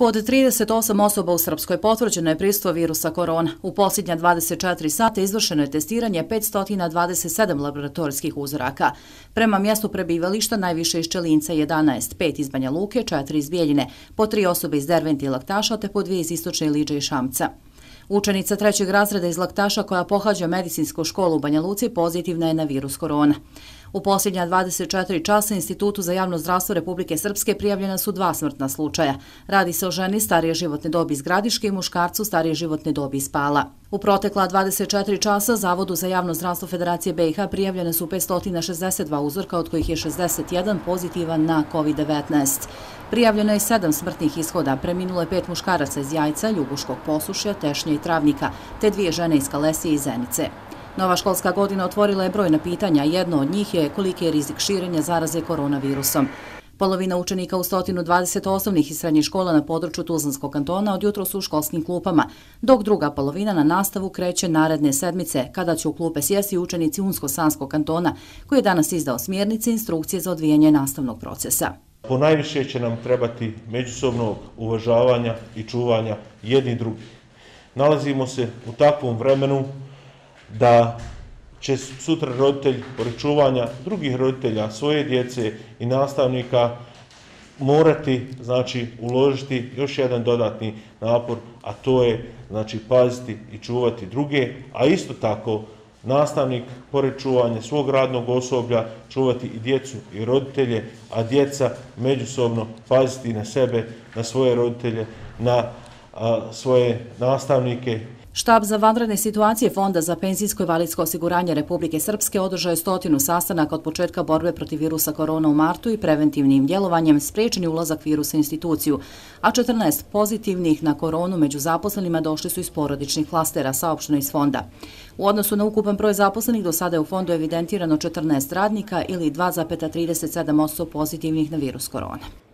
Kod 38 osoba u Srpskoj potvrđeno je pristvo virusa korona. U posljednja 24 sata izvršeno je testiranje 527 laboratorijskih uzoraka. Prema mjestu prebivališta najviše iz Čelinca 11, 5 iz Banja Luke, 4 iz Bijeljine, po 3 osobe iz Derventi i Laktaša te po 2 iz Istočne Liđe i Šamca. Učenica trećeg razreda iz Laktaša koja pohađa medicinsku školu u Banja Luci pozitivna je na virus korona. U posljednja 24 časa Institutu za javno zdravstvo Republike Srpske prijavljena su dva smrtna slučaja. Radi se o ženi starije životne dobi iz Gradiške i muškarcu starije životne dobi iz Pala. U protekla 24 časa Zavodu za javno zdravstvo Federacije BiH prijavljene su 562 uzorka, od kojih je 61 pozitivan na COVID-19. Prijavljeno je sedam smrtnih ishoda, preminulo je pet muškaraca iz jajca, ljubuškog posušja, tešnje i travnika, te dvije žene iz Kalesije i Zenice. Nova školska godina otvorila je brojna pitanja, jedno od njih je koliki je rizik širenja zaraze koronavirusom. Polovina učenika u 120 osnovnih i srednjih škola na području Tuzlanskog kantona od jutro su u školskim klupama, dok druga polovina na nastavu kreće naredne sedmice, kada će u klupe sjesti učenici Unsko-Sanskog kantona, koji je danas izdao smjernice i instrukcije za odvijanje nastavnog procesa. Po najviše će nam trebati međusobnog uvažavanja i čuvanja jedni drugi. Nalazimo se u takvom vremenu da će sutra roditelj pored čuvanja drugih roditelja, svoje djece i nastavnika morati znači uložiti još jedan dodatni napor, a to je znači paziti i čuvati druge, a isto tako nastavnik, pored čuvanja svog radnog osoblja, čuvati i djecu i roditelje, a djeca međusobno paziti na sebe, na svoje roditelje, na a, svoje nastavnike Štab za vanredne situacije Fonda za penzijsko i validsko osiguranje Republike Srpske održao je stotinu sastanaka od početka borbe protiv virusa korona u martu i preventivnim djelovanjem spriječeni ulazak virusa u instituciju, a 14 pozitivnih na koronu među zaposlenima došli su iz porodičnih klastera, saopšteno iz fonda. U odnosu na ukupan broj zaposlenih do sada je u fondu evidentirano 14 radnika ili 2,37 osoba pozitivnih na virus korona.